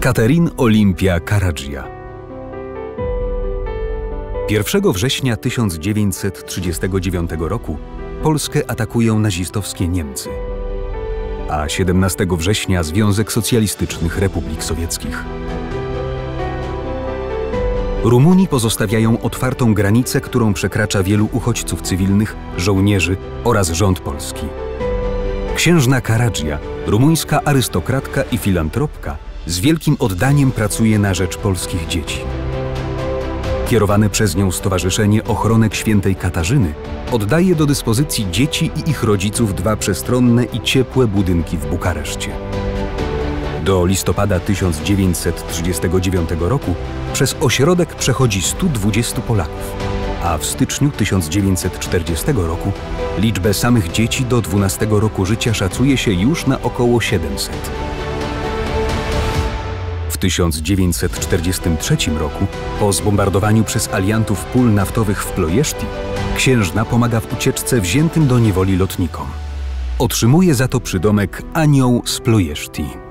Katerin Olimpia Karadzia 1 września 1939 roku Polskę atakują nazistowskie Niemcy, a 17 września Związek Socjalistycznych Republik Sowieckich. Rumuni pozostawiają otwartą granicę, którą przekracza wielu uchodźców cywilnych, żołnierzy oraz rząd polski. Księżna Karadzia, rumuńska arystokratka i filantropka, z wielkim oddaniem pracuje na rzecz polskich dzieci. Kierowane przez nią Stowarzyszenie Ochronek Świętej Katarzyny oddaje do dyspozycji dzieci i ich rodziców dwa przestronne i ciepłe budynki w Bukareszcie. Do listopada 1939 roku przez ośrodek przechodzi 120 Polaków, a w styczniu 1940 roku liczbę samych dzieci do 12 roku życia szacuje się już na około 700. W 1943 roku, po zbombardowaniu przez aliantów pól naftowych w Plojeszti, księżna pomaga w ucieczce wziętym do niewoli lotnikom. Otrzymuje za to przydomek Anioł z Plojeszti.